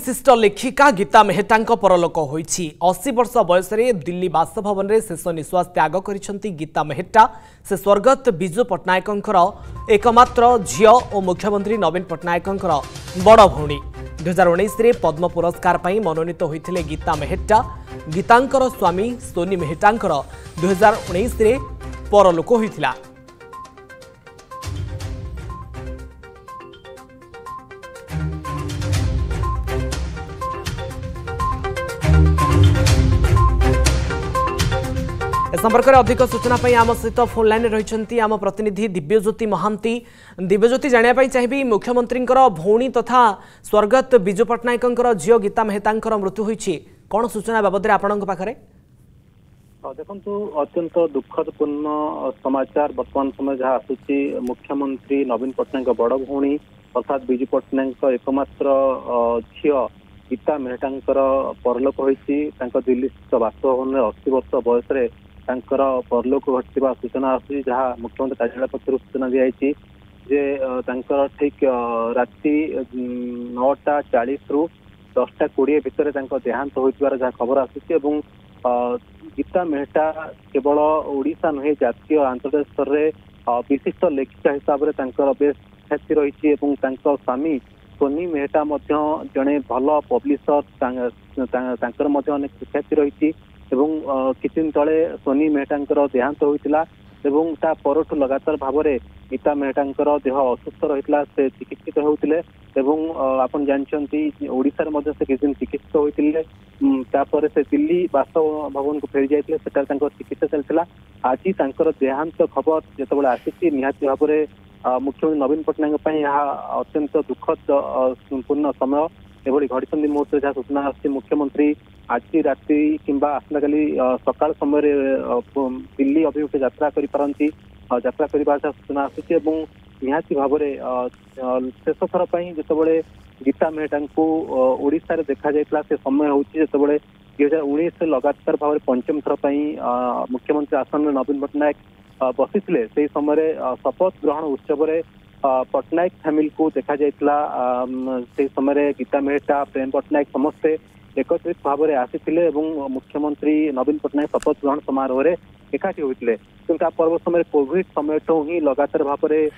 বিশিষ্ট লেখিকা গীতা মেহতাঙ্ক পরলোক হয়েছে অশী বর্ষ বয়সে দিল্লী বাসভবনের শেষ নিশ্বাস ত্যাগ করেছেন গীতা মেহতা সে স্বর্গত বিজু পট্টনাকর একমাত্র ঝিও ও মুখ্যমন্ত্রী নবীন পট্টনাকর বড় ভৌণী দুহাজার উনিশে পদ্ম পুরস্কার পাই মনোনীত হয়েছিল গীতা মেহতা গীতাঙ্কর স্বামী সোনি মেহতাঙ্কর দুহাজার উনিশে পরলোক হয়েছিল সম্পর্কের অধিক সূচনা আম সহিত ফোন লাইনে রয়েছেন আম প্রতিনিধি দিব্যজ্যোতি মহান্তি দিব্যজ্যোতি জাঁয়া চাহিবি মুখ্যমন্ত্রী ভৌণী তথা স্বর্গত বিজু পট্টনাক ঝিও গীতা মেহতাঙ্কর মৃত্যু হয়েছে কোণ সূচনা বাবদে আপনার পাখে ଦେଖନ୍ତୁ ଅତ୍ୟନ୍ତ ଦୁଃଖଦପୂର୍ଣ୍ଣ ସମାଚାର ବର୍ତ୍ତମାନ ସମୟ ଯାହା ଆସୁଛି ମୁଖ୍ୟମନ୍ତ୍ରୀ ନବୀନ ପଟ୍ଟନାୟକଙ୍କ ବଡ଼ ଭଉଣୀ ଅର୍ଥାତ ବିଜୁ ପଟ୍ଟନାୟକଙ୍କ ଏକମାତ୍ର ଝିଅ ଗୀତା ମେହେଟ୍ଟାଙ୍କର ପରଲୋକ ହୋଇଛି ତାଙ୍କ ଦିଲ୍ଲୀ ସ୍ଥିତ ବାସଭବନରେ ଅଶୀ ବର୍ଷ ବୟସରେ परलोक घटा सूचना आसा मुख्यमंत्री कार्यालय पक्ष सूचना दी ठीक राति नौटा चालीस रु दसटा कोड़े भितर देहांत होबर आसी गीता मेहटा केवल ओडा नुहे जय आंतर्जा स्तर में विशिष्ट लेखिका हिसाब से बेस ख्याति रही स्वामी सोनी मेहटा जड़े भल पब्लीसर तांकर मध्य ख्याति रही ଏବଂ କିଛି ଦିନ ତଳେ ସୋନି ମେହେଟାଙ୍କର ଦେହାନ୍ତ ହୋଇଥିଲା ଏବଂ ତା ପରଠୁ ଲଗାତାର ଭାବରେ ଗୀତା ମେହେଟାଙ୍କର ଦେହ ଅସୁସ୍ଥ ରହିଥିଲା ସେ ଚିକିତ୍ସିତ ହେଉଥିଲେ ଏବଂ ଆପଣ ଜାଣିଛନ୍ତି ଓଡ଼ିଶାରେ ମଧ୍ୟ ସେ କିଛିଦିନ ଚିକିତ୍ସିତ ହୋଇଥିଲେ ତାପରେ ସେ ଦିଲ୍ଲୀ ବାସଭବନକୁ ଫେରି ଯାଇଥିଲେ ସେଠାରେ ତାଙ୍କର ଚିକିତ୍ସା ଚାଲିଥିଲା ଆଜି ତାଙ୍କର ଦେହାନ୍ତ ଖବର ଯେତେବେଳେ ଆସିଛି ନିହାତି ଭାବରେ ମୁଖ୍ୟମନ୍ତ୍ରୀ ନବୀନ ପଟ୍ଟନାୟକ ପାଇଁ ଏହା ଅତ୍ୟନ୍ତ ଦୁଃଖ ପୂର୍ଣ୍ଣ ସମୟ ଏଭଳି ଘଡ଼ିଛନ୍ତି ମୁହୂର୍ତ୍ତରେ ଯାହା ସୂଚନା ଆସୁଛି ମୁଖ୍ୟମନ୍ତ୍ରୀ आज रात कि आसंका सका समय दिल्ली अभिमुखे जात्रा करा कर सूचना आसूस भाव शेष थर पर जो गीता मेहटा को देखा जाता से समय हूँ जो दुई हजार उन्नीस लगातार भाव में पंचम थर पर मुख्यमंत्री आसन नवीन पट्टनायक बसी समय शपथ ग्रहण उत्सव में पट्टनायक फैमिली को देखा जाता से समय गीता मेहटा प्रेम पट्टनायक समस्ते एकत्रित भाव में आसी मुख्यमंत्री नवीन पट्टनायक शपथ ग्रहण समारोह एकाठी होते किंतु पर्व समय कोविड समय तो ही लगातार भाव में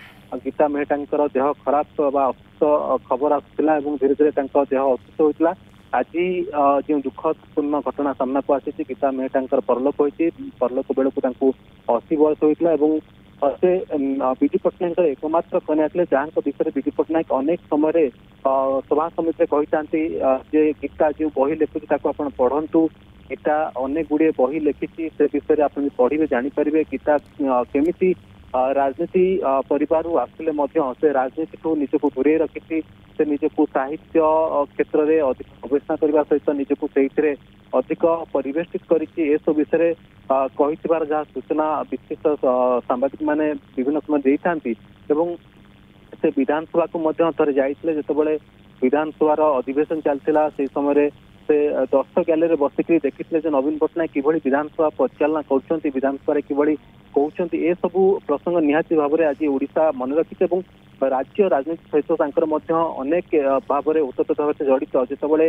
गीता मेहटा देह खराब असुस्थ खबर आसला और धीरे धीरे देह असुस्थ होता आज जो दुखपूर्ण घटना सामना को आसी गीता मेहटा परलोक होती परलोक बेलू अशी बयस होता विजु विधि अं, पट्टनायक एकमात्र कन्याल जहां विषय तो विधि पट्टनायक अनेक समय सभा समिति कही गीता जो बही लिखुची आप पढ़ु गीता अनेक गुड़े बही लिखी से विषय में आप पढ़े जापर गीता केमी राजनीति पर आसिले मध्य से राजनीति को दूरे रखी से निजक साहित्य क्षेत्र में अधिक गवेषणा करने सहित से अधिक परेषित करसब विषय कही जहाँ सूचना विशिष्ट सांबादिक मैंने विभिन्न समय दे था से विधानसभा को जाते विधानसभा अधिवेशन चलता से समय से दर्शक ग्यारी बसिक देखिते नवीन पट्टनायक कि विधानसभा परिचालना विधानसभा कि सबू प्रसंग निहाती भाव में आज ओा मन रखी और राज्य राजनीति सहित अनेक भाव में ओतप्रत भाव से जड़ित जितेबले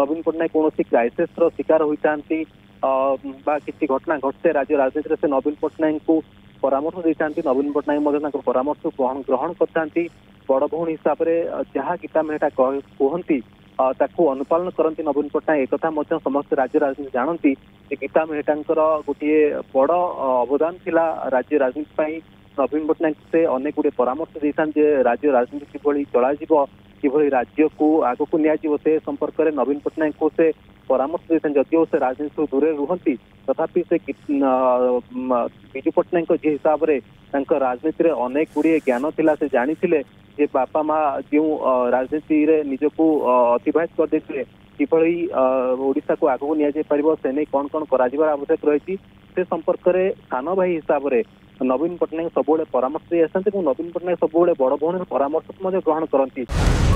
नवीन पट्टनायक कौन क्राइसीस्र शिकार होती किसी घटना घटते राज्य राजनीति से नवीन पट्टनायक परामर्श देता नवीन पट्टनायक परामर्श ग्रहण करता बड़ भी हिसाब से जहां गीता मेहटा कहती अनुपालन करती नवीन पट्टनायक एक था मध्य समस्त राज्य राजनीति जानती गीता मेहटा गोटे बड़ अवदान था राज्य राजनीति नवीन पट्टनायक से अनेक गुड परामर्श दे था राज्य राजनीति किभली चल कि राज्य को आग को संपर्क में नवीन पट्टनायक से परामर्श दे था जदिव से राजनीति दूर रुहति तथापि से विजु पट्टनायक जी हिसाब से राजनीति में अनेक गुड ज्ञान थी से जानी જે બાપા મા ଯେଉଁ ରାଜନୀତିରେ ନିଜକୁ ଅତିବାହିତ କରିଦେଇଥିଲେ କିଭଳି ଓଡ଼ିଶାକୁ ଆଗକୁ ନିଆଯାଇପାରିବ ସେ ନେଇ କ'ଣ କ'ଣ କରାଯିବାର ଆବଶ୍ୟକ ରହିଛି ସେ ସମ୍ପର୍କରେ ସାନ ଭାଇ ହିସାବରେ ନବୀନ ପଟ୍ଟନାୟକ ସବୁବେଳେ ପରାମର୍ଶ ଦେଇ ଆସିଛନ୍ତି ଏବଂ ନବୀନ ପଟ୍ଟନାୟକ ସବୁବେଳେ ବଡ଼ ଭଉଣୀର ପରାମର୍ଶକୁ ମଧ୍ୟ ଗ୍ରହଣ କରନ୍ତି